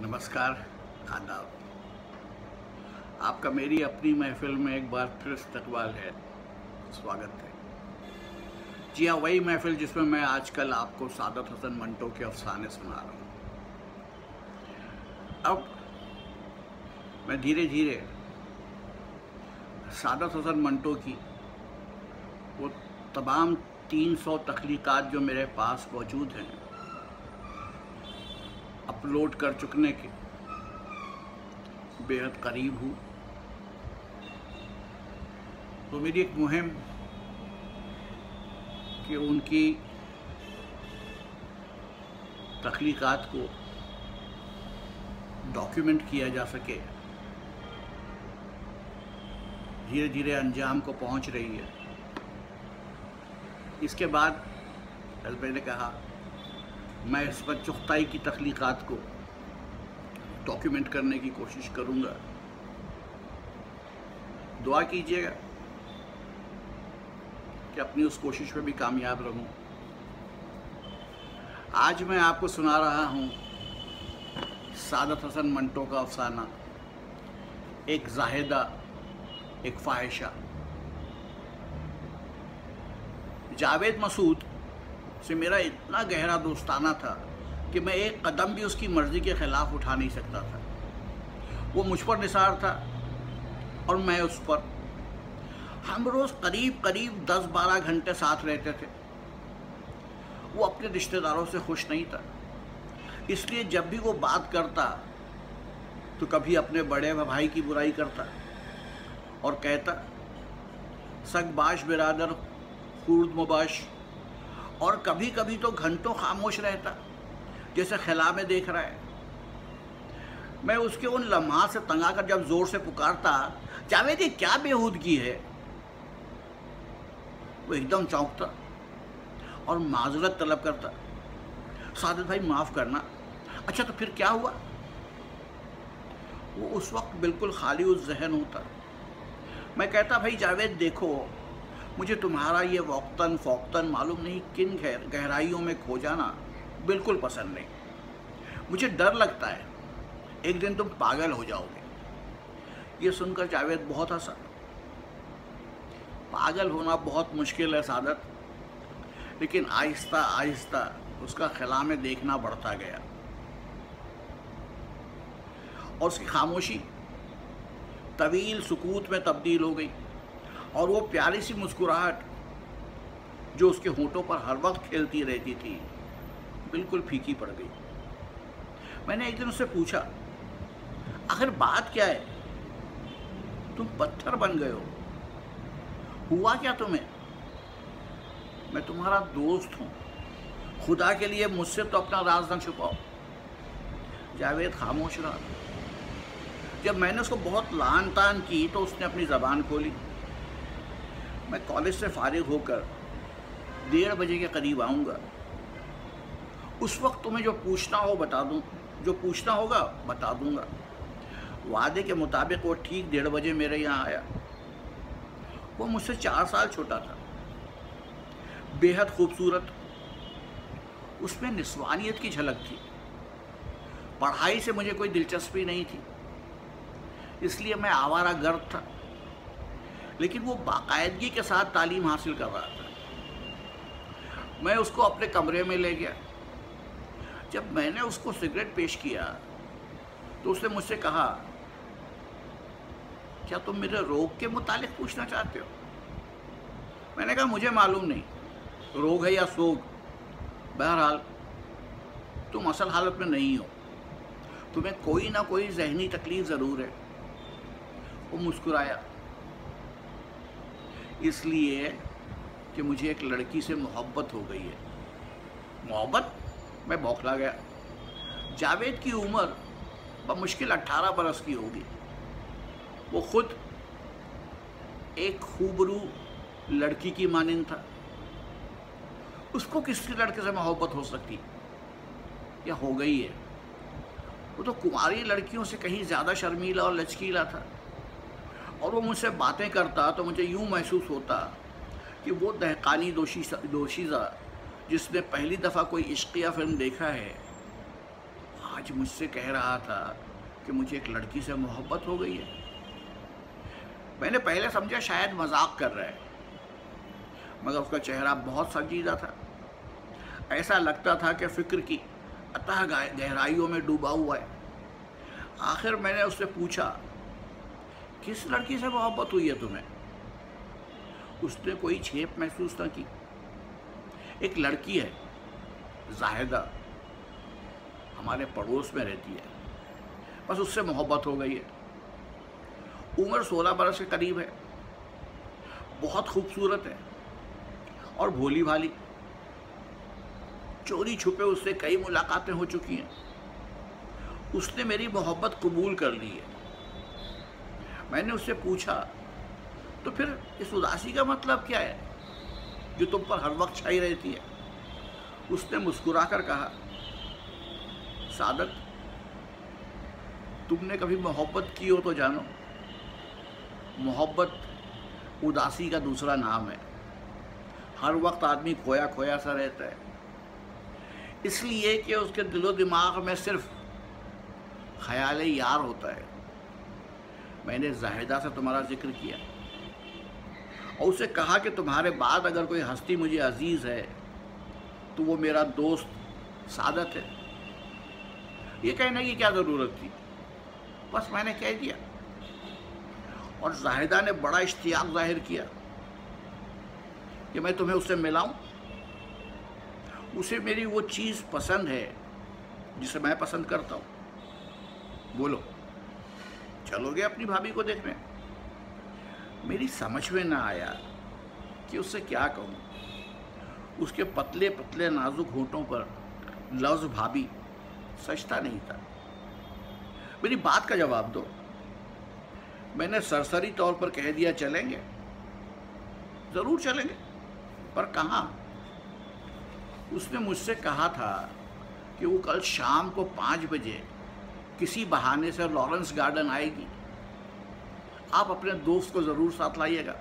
नमस्कार, आदाब। आपका मेरी अपनी महफिल में एक बार फिर इस्तकबाल है। स्वागत है। जी हाँ वही महफिल जिसमें मैं आजकल आपको सादत हसन मंटो के अफसाने सुना रहा हूँ। अब मैं धीरे धीरे सादत हसन मंटो की वो तमाम 300 तख्लीक़ात जो मेरे पास मौजूद हैं अपलोड कर चुकने के। बेहद करीब हूँ। तो मेरी एक मुहिम कि उनकी तख्लीक़ात को डॉक्यूमेंट किया जा सके। धीरे धीरे अंजाम को पहुँच रही है। इसके बाद मैंने कहा मैं इस पर चुख्ताई की तख्लीक़ात को डॉक्यूमेंट करने की कोशिश करूँगा। दुआ कीजिएगा कि अपनी उस कोशिश में भी कामयाब रहूँ। आज मैं आपको सुना रहा हूँ सादत हसन मंटो का अफसाना, एक जाहिदा, एक ख्वाहिशा। जावेद मसूद से मेरा इतना गहरा दोस्ताना था कि मैं एक कदम भी उसकी मर्ज़ी के ख़िलाफ़ उठा नहीं सकता था। वो मुझ पर निसार था और मैं उस पर। हम रोज़ करीब करीब दस बारह घंटे साथ रहते थे। वो अपने रिश्तेदारों से खुश नहीं था। इसलिए जब भी वो बात करता तो कभी अपने बड़े भाई की बुराई करता और कहता सगबाश बिरादर, खुर्द मुबाश। और कभी कभी तो घंटों खामोश रहता, जैसे खिला में देख रहा है। मैं उसके उन लम्हा से तंगा कर जब ज़ोर से पुकारता, जावेद, ये क्या बेहूदगी है? वो एकदम चौंकता और माजरत तलब करता, सादत भाई, माफ़ करना। अच्छा तो फिर क्या हुआ? वो उस वक्त बिल्कुल खाली उस जहन होता। मैं कहता, भाई, जावेद, देखो मुझे तुम्हारा ये वक्तन, फ़ोक्तन मालूम नहीं किन गहराइयों में खो जाना बिल्कुल पसंद नहीं। मुझे डर लगता है, एक दिन तुम पागल हो जाओगे। ये सुनकर जावेद बहुत हंसा। पागल होना बहुत मुश्किल है सादत, लेकिन आहिस्ता आहिस्ता उसका खिला में देखना बढ़ता गया। और उसकी खामोशी, तवील सुकूत में तब्दील हो गई। और वो प्यारी सी मुस्कुराहट जो उसके होठों पर हर वक्त खेलती रहती थी, बिल्कुल फीकी पड़ गई। मैंने एक दिन उससे पूछा, आखिर बात क्या है? तुम पत्थर बन गए हो। हुआ क्या तुम्हें? मैं तुम्हारा दोस्त हूँ। खुदा के लिए मुझसे तो अपना राज न छुपाओ। जावेद खामोश रहा। जब मैंने उसको बहुत लान तान की तो उसने अपनी ज़बान खोली। मैं कॉलेज से फारिग होकर डेढ़ बजे के करीब आऊँगा। उस वक्त तुम्हें जो पूछना हो बता दूँ, जो पूछना होगा बता दूँगा। वादे के मुताबिक वो ठीक डेढ़ बजे मेरे यहाँ आया। वो मुझसे चार साल छोटा था। बेहद खूबसूरत, उसमें निस्वानियत की झलक थी। पढ़ाई से मुझे कोई दिलचस्पी नहीं थी। इसलिए मैं आवारा गर्द था। लेकिन वो बाकायदगी के साथ तालीम हासिल कर रहा था। मैं उसको अपने कमरे में ले गया। जब मैंने उसको सिगरेट पेश किया तो उसने मुझसे कहा, क्या तुम मेरे रोग के मुतालिक पूछना चाहते हो? मैंने कहा, मुझे मालूम नहीं। रोग है या सोग? बहरहाल, तुम असल हालत में नहीं हो। तुम्हें कोई ना कोई जहनी तकलीफ़ ज़रूर है। वो मुस्कुराया। इसलिए कि मुझे एक लड़की से मोहब्बत हो गई है। मोहब्बत? मैं बौखला गया। जावेद की उम्र बमुश्किल अट्ठारह बरस की होगी। वो खुद एक खूबरू लड़की की मानंद था। उसको किसी लड़के से मोहब्बत हो सकती? या हो गई है? वो तो कुमारी लड़कियों से कहीं ज़्यादा शर्मीला और लचकीला था। और वो मुझसे बातें करता तो मुझे यूँ महसूस होता कि वो दहकानी दोषी दोशीज़ा जिसने पहली दफ़ा कोई इश्किया फ़िल्म देखा है। आज मुझसे कह रहा था कि मुझे एक लड़की से मोहब्बत हो गई है। मैंने पहले समझा शायद मज़ाक कर रहा है, मगर उसका चेहरा बहुत संजीदा था। ऐसा लगता था कि फ़िक्र की अतः गहराइयों में डूबा हुआ है। आखिर मैंने उससे पूछा किस लड़की से मोहब्बत हुई है तुम्हें? उसने कोई छेप महसूस न की। एक लड़की है, जाहिदा, हमारे पड़ोस में रहती है। बस उससे मोहब्बत हो गई है। उम्र सोलह बरस के करीब है। बहुत खूबसूरत है और भोली भाली चोरी छुपे उससे कई मुलाकातें हो चुकी हैं। उसने मेरी मोहब्बत कबूल कर ली है। मैंने उससे पूछा तो फिर इस उदासी का मतलब क्या है? जो तुम पर हर वक्त छाई रहती है। उसने मुस्कुराकर कहा सादत तुमने कभी मोहब्बत की हो तो जानो। मोहब्बत उदासी का दूसरा नाम है। हर वक्त आदमी खोया खोया सा रहता है। इसलिए कि उसके दिलो दिमाग में सिर्फ़ ख्याल यार होता है। मैंने जाहिदा से तुम्हारा ज़िक्र किया। और उसे कहा कि तुम्हारे बाद अगर कोई हस्ती मुझे अज़ीज़ है तो वो मेरा दोस्त सादत है। ये कहने की क्या ज़रूरत थी? बस मैंने कह दिया। और जाहिदा ने बड़ा इश्तियाक ज़ाहिर किया कि मैं तुम्हें उससे मिलाऊं। उसे मेरी वो चीज़ पसंद है जिसे मैं पसंद करता हूँ। बोलो। चलोगे अपनी भाभी को देखने? मेरी समझ में ना आया कि उससे क्या कहूँ। उसके पतले पतले नाजुक होठों पर लफ्ज़ भाभी सचता नहीं था। मेरी बात का जवाब दो। मैंने सरसरी तौर पर कह दिया, चलेंगे? ज़रूर चलेंगे। पर कहाँ? उसने मुझसे कहा था कि वो कल शाम को पाँच बजे किसी बहाने से लॉरेंस गार्डन आएगी। आप अपने दोस्त को ज़रूर साथ लाइएगा।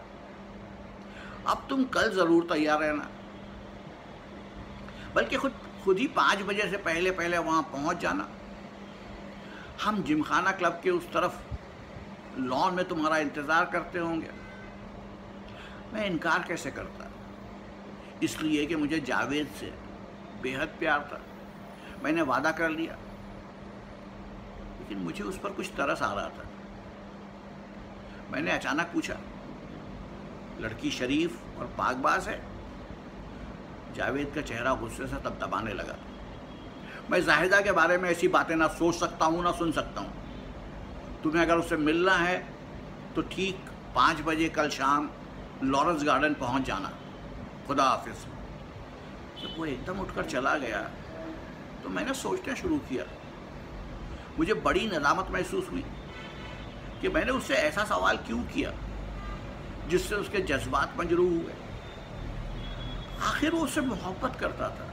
अब तुम कल ज़रूर तैयार रहना। बल्कि खुद खुद ही पाँच बजे से पहले पहले वहाँ पहुँच जाना। हम जिमखाना क्लब के उस तरफ़ लॉन में तुम्हारा इंतज़ार करते होंगे। मैं इनकार कैसे करता? इसलिए कि मुझे जावेद से बेहद प्यार था। मैंने वादा कर लिया। लेकिन मुझे उस पर कुछ तरस आ रहा था। मैंने अचानक पूछा, लड़की शरीफ और पाकबाज है? जावेद का चेहरा गुस्से से तब दबाने लगा। मैं जाहिदा के बारे में ऐसी बातें ना सोच सकता हूँ, ना सुन सकता हूँ। तुम्हें अगर उससे मिलना है तो ठीक पाँच बजे कल शाम लॉरेंस गार्डन पहुँच जाना। खुदा हाफिज। जब वो एकदम उठकर चला गया तो मैंने सोचना शुरू किया मुझे बड़ी नदामत महसूस हुई कि मैंने उससे ऐसा सवाल क्यों किया, जिससे उसके जज्बात मजरू हुए। आखिर वो उससे मोहब्बत करता था।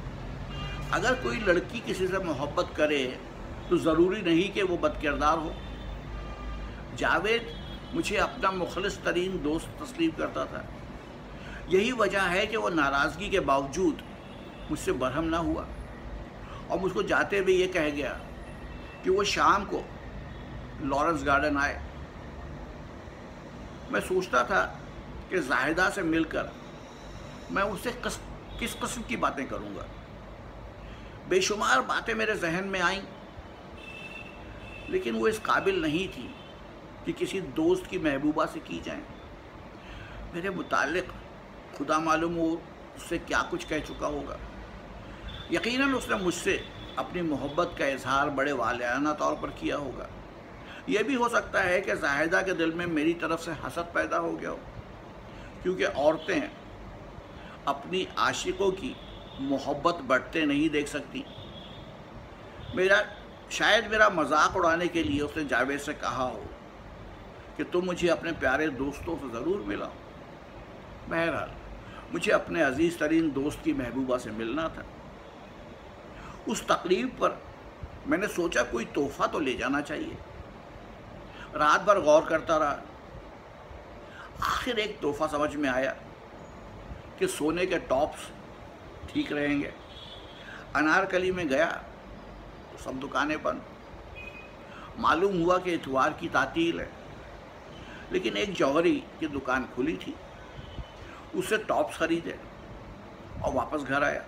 अगर कोई लड़की किसी से मोहब्बत करे तो ज़रूरी नहीं कि वो बदकिरदार हो। जावेद मुझे अपना मुखलस तरीन दोस्त तस्लीम करता था। यही वजह है कि वो नाराज़गी के बावजूद मुझसे बरहम ना हुआ और मुझको जाते हुए ये कह गया कि वो शाम को लॉरेंस गार्डन आए। मैं सोचता था कि जाहिदा से मिलकर मैं उससे कस, किस कस्म की बातें करूँगा। बेशुमार बातें मेरे जहन में आईं लेकिन वो इस काबिल नहीं थी कि किसी दोस्त की महबूबा से की जाए। मेरे मुतालिक खुदा मालूम हो उससे क्या कुछ कह चुका होगा। यकीनन उसने मुझसे अपनी मोहब्बत का इजहार बड़े वालियाना तौर पर किया होगा। यह भी हो सकता है कि जाहिदा के दिल में मेरी तरफ़ से हसद पैदा हो गया हो। क्योंकि औरतें अपनी आशिकों की मोहब्बत बढ़ते नहीं देख सकती। मेरा, शायद मेरा मज़ाक उड़ाने के लिए उसने जावेद से कहा हो कि तुम मुझे अपने प्यारे दोस्तों से ज़रूर मिला बहरहाल, मुझे अपने अज़ीज़ तरीन दोस्त की महबूबा से मिलना था। उस तकलीफ़ पर मैंने सोचा कोई तोहफ़ा तो ले जाना चाहिए। रात भर गौर करता रहा। आखिर एक तोहफ़ा समझ में आया कि सोने के टॉप्स ठीक रहेंगे। अनारकली में गया सब दुकानें बंद। मालूम हुआ कि इतवार की तातील है, लेकिन एक जौहरी की दुकान खुली थी। उससे टॉप्स खरीदे और वापस घर आया।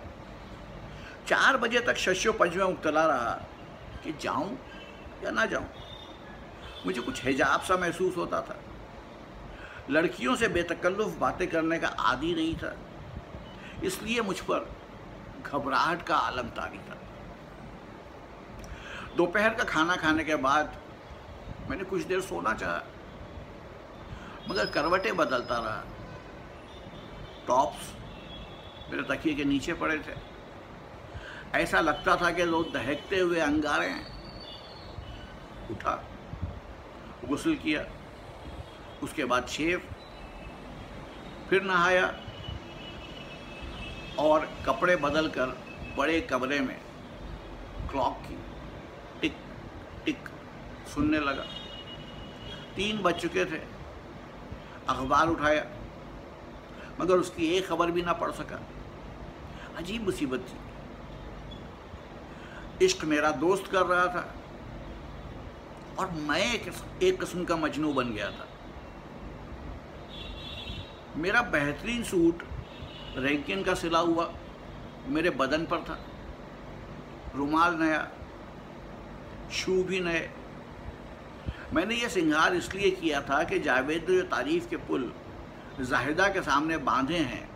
चार बजे तक शस्यो पंच में उतला रहा कि जाऊँ या ना जाऊँ। मुझे कुछ हिजाब सा महसूस होता था। लड़कियों से बेतकल्लुफ बातें करने का आदि नहीं था। इसलिए मुझ पर घबराहट का आलम तारी था। दोपहर का खाना खाने के बाद मैंने कुछ देर सोना चाहा, मगर करवटें बदलता रहा। टॉप्स मेरे तकिए के नीचे पड़े थे। ऐसा लगता था कि लोग दहकते हुए अंगारे हैं। उठा, गुसल किया, उसके बाद शेव फिर नहाया और कपड़े बदल कर बड़े कमरे में क्लॉक की टिक टिक सुनने लगा। तीन बज चुके थे। अखबार उठाया, मगर उसकी एक खबर भी ना पढ़ सका। अजीब मुसीबत थी। इश्क मेरा दोस्त कर रहा था। और मैं एक, एक किस्म का मजनू बन गया था। मेरा बेहतरीन सूट रैंकिन का सिला हुआ मेरे बदन पर था। रुमाल नया शू भी नए। मैंने ये सिंगार इसलिए किया था कि जावेद जो तारीफ़ के पुल जाहिदा के सामने बांधे हैं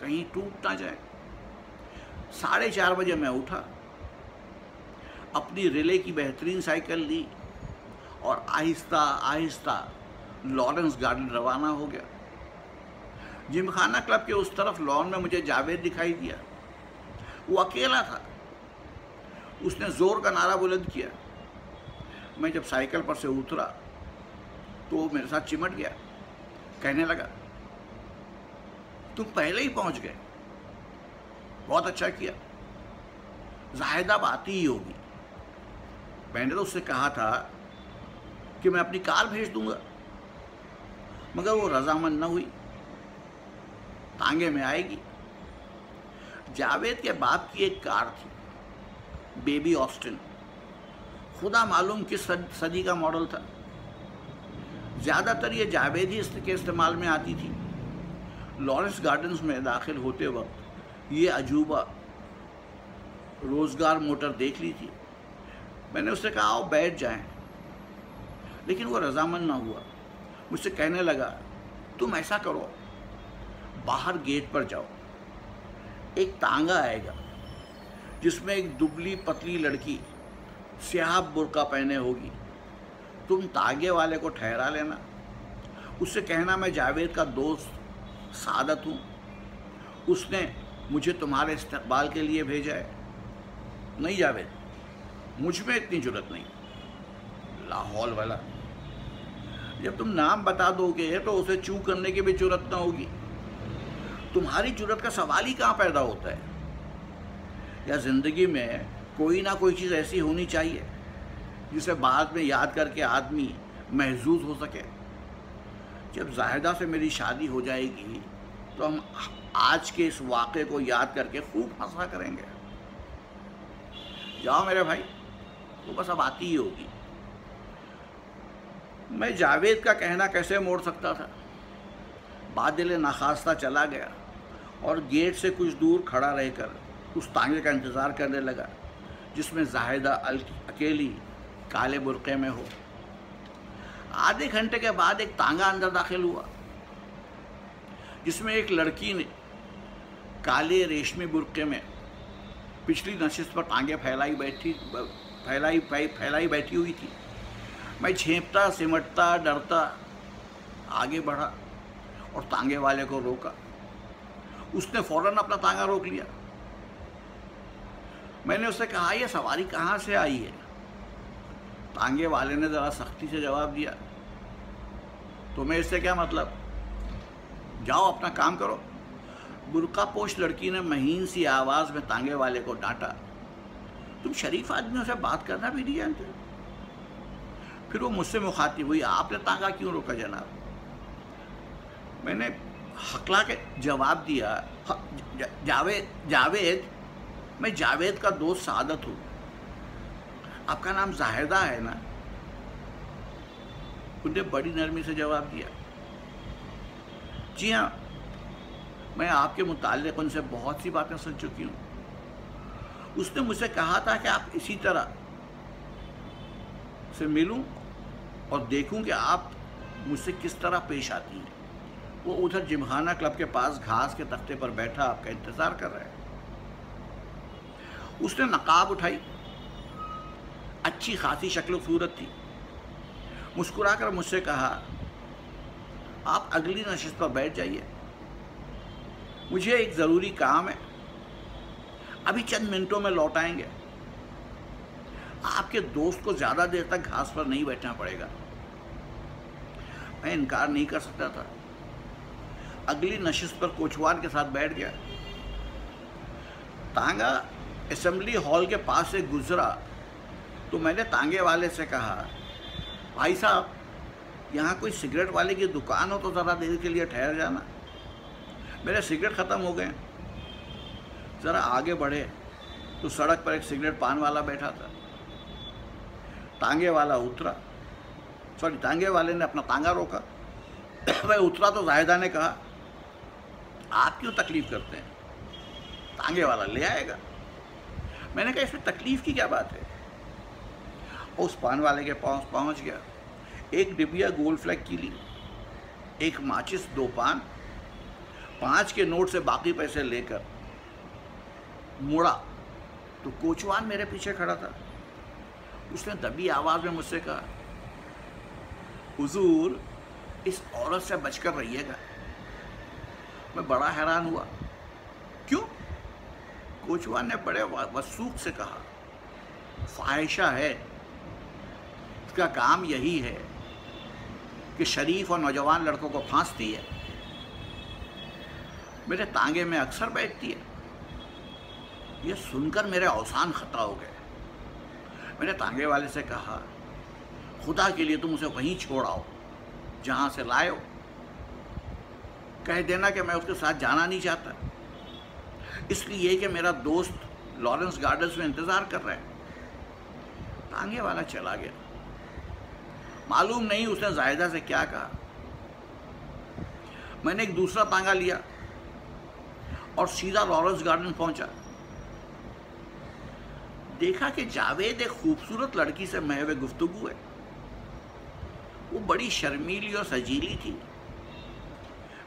कहीं टूट ना जाए। साढ़े चार बजे मैं उठा अपनी रिले की बेहतरीन साइकिल ली और आहिस्ता आहिस्ता लॉरेंस गार्डन रवाना हो गया। जिमखाना क्लब के उस तरफ़ लॉन में मुझे जावेद दिखाई दिया। वो अकेला था। उसने ज़ोर का नारा बुलंद किया। मैं जब साइकिल पर से उतरा तो वो मेरे साथ चिमट गया। कहने लगा, तुम पहले ही पहुँच गए। बहुत अच्छा किया। जाहिदा आती ही होगी। मैंने तो उससे कहा था कि मैं अपनी कार भेज दूँगा, मगर वो रजामंद न हुई। तांगे में आएगी। जावेद के बाप की एक कार थी, बेबी ऑस्टिन। खुदा मालूम किस सदी का मॉडल था। ज़्यादातर ये जावेद ही के इस्तेमाल में आती थी। लॉरेंस गार्डन्स में दाखिल होते वक्त ये अजूबा रोज़गार मोटर देख ली थी। मैंने उससे कहा, आओ बैठ जाएँ। लेकिन वो रजामंद ना हुआ। मुझसे कहने लगा, तुम ऐसा करो, बाहर गेट पर जाओ। एक तांगा आएगा, जिसमें एक दुबली पतली लड़की स्याह बुरका पहने होगी। तुम तागे वाले को ठहरा लेना। उससे कहना, मैं जावेद का दोस्त सादत हूँ। उसने मुझे तुम्हारे इस्तबाल के लिए भेजा है। नहीं जावेद मुझमें इतनी ज़रूरत नहीं। लाहौल वाला। जब तुम नाम बता दोगे तो उसे चू करने की भी ज़रूरत ना होगी। तुम्हारी ज़रूरत का सवाल ही कहाँ पैदा होता है? या ज़िंदगी में कोई ना कोई चीज़ ऐसी होनी चाहिए, जिसे बाद में याद करके आदमी महजूज हो सके? जब जाहिदा से मेरी शादी हो जाएगी तो हम आज के इस वाक़े को याद करके खूब हंसा करेंगे। जाओ मेरे भाई। वो बस अब आती ही होगी। मैं जावेद का कहना कैसे मोड़ सकता था? बादल नाखास्ता चला गया और गेट से कुछ दूर खड़ा रहकर उस तांगे का इंतज़ार करने लगा, जिसमें जाहिदा अकेली काले बुरक़े में हो। आधे घंटे के बाद एक तांगा अंदर दाखिल हुआ, जिसमें एक लड़की ने काले रेशमी बुरके में पिछली नशिस्त पर टांगे फैलाई बैठी फैलाई फैलाई बैठी हुई थी। मैं छेपता, सिमटता, डरता, आगे बढ़ा और तांगे वाले को रोका। उसने फ़ौरन अपना तांगा रोक लिया। मैंने उससे कहा, यह सवारी कहाँ से आई है? तांगे वाले ने ज़रा सख्ती से जवाब दिया, तुम्हें इससे क्या मतलब? जाओ, अपना काम करो। बुरका पोश लड़की ने महीन सी आवाज़ में तांगे वाले को डांटा। तुम शरीफ आदमियों से बात करना भी नहीं जानते। फिर वो मुझसे मुखातिब हुई, आपने तांगा क्यों रोका जनाब? मैंने हकला के जवाब दिया जावेद जावेद, मैं जावेद का दोस्त सादत हूँ। आपका नाम जाहिदा है ना? उनने बड़ी नरमी से जवाब दिया। जी हाँ मैं आपके मुतालिक उनसे बहुत सी बातें सुन चुकी हूँ। उसने मुझसे कहा था कि आप इसी तरह से मिलूं और देखूँ कि आप मुझसे किस तरह पेश आती हैं। वो उधर जिमखाना क्लब के पास घास के तख्ते पर बैठा आपका इंतज़ार कर रहा है। उसने नकाब उठाई। अच्छी खासी शक्ल सूरत थी। मुस्कुराकर मुझसे कहा, आप अगली नशस्त पर बैठ जाइए। मुझे एक ज़रूरी काम है। अभी चंद मिनटों में लौट आएँगे। आपके दोस्त को ज़्यादा देर तक घास पर नहीं बैठना पड़ेगा। मैं इनकार नहीं कर सकता था। अगली नशिस्त पर कोचवार के साथ बैठ गया। तांगा असेंबली हॉल के पास से गुजरा तो मैंने तांगे वाले से कहा, भाई साहब, यहाँ कोई सिगरेट वाले की दुकान हो तो ज़रा देर के लिए ठहर जाना। मेरे सिगरेट ख़त्म हो गए ज़रा आगे बढ़े तो सड़क पर एक सिगरेट पान वाला बैठा था। तांगे वाला उतरा। सॉरी तांगे वाले ने अपना तांगा रोका। मैं उतरा तो जाहिदा ने कहा, आप क्यों तकलीफ़ करते हैं? तांगे वाला ले आएगा। मैंने कहा, इसमें तकलीफ़ की क्या बात है? उस पान वाले के पास पहुँच गया। एक डिबिया गोल फ्लैग की ली, एक माचिस, दो पान, पाँच के नोट से बाकी पैसे लेकर मुड़ा तो कोचवान मेरे पीछे खड़ा था। उसने दबी आवाज़ में मुझसे कहा, हुजूर, इस औरत से बचकर रहिएगा। मैं बड़ा हैरान हुआ। क्यों? कोचवान ने बड़े वसूख से कहा, ख्वाहिशा है, इसका काम यही है कि शरीफ और नौजवान लड़कों को फांसती है। मेरे तांगे में अक्सर बैठती है। ये सुनकर मेरे अवसान खतरा हो गए। मैंने तांगे वाले से कहा, खुदा के लिए तुम उसे वहीं छोड़ आओ, जहाँ से लाए हो। कह देना कि मैं उसके साथ जाना नहीं चाहता। इसलिए कि मेरा दोस्त लॉरेंस गार्डन्स में इंतज़ार कर रहा है। तांगे वाला चला गया। मालूम नहीं उसने जायदा से क्या कहा। मैंने एक दूसरा तांगा लिया और सीधा लॉरेंस गार्डन पहुँचा। देखा कि जावेद एक खूबसूरत लड़की से महवे गुफ्तु है। वो बड़ी शर्मीली और सजीली थी।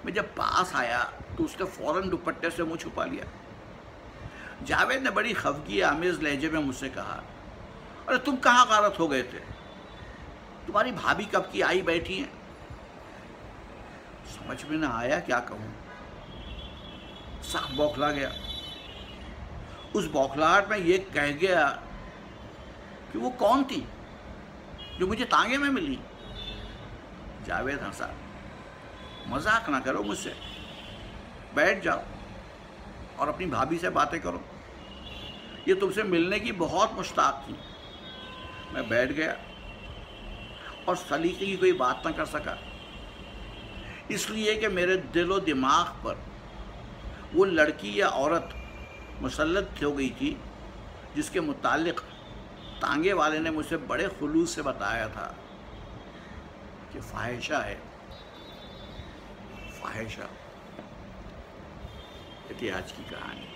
मैं जब पास आया तो उसने फ़ौरन दुपट्टे से मुँह छुपा लिया। जावेद ने बड़ी खफगी आमेज लहजे में मुझसे कहा, अरे, तुम कहाँ गारत हो गए थे? तुम्हारी भाभी कब की आई बैठी है? समझ में ना आया क्या कहूँ। सख्त बौखला गया। उस बौखलाहट में ये कह गया कि वो कौन थी जो मुझे तांगे में मिली? जावेद हंसा। मज़ाक ना करो मुझसे। बैठ जाओ और अपनी भाभी से बातें करो। ये तुमसे मिलने की बहुत मुश्ताक थी। मैं बैठ गया और सलीके की कोई बात ना कर सका। इसलिए कि मेरे दिलो दिमाग पर वो लड़की या औरत मुसलत हो गई थी, जिसके मुतालिक तांगे वाले ने मुझे बड़े खुलूस से बताया था कि फाहिशा है। फाहिशा ये आज की कहानी।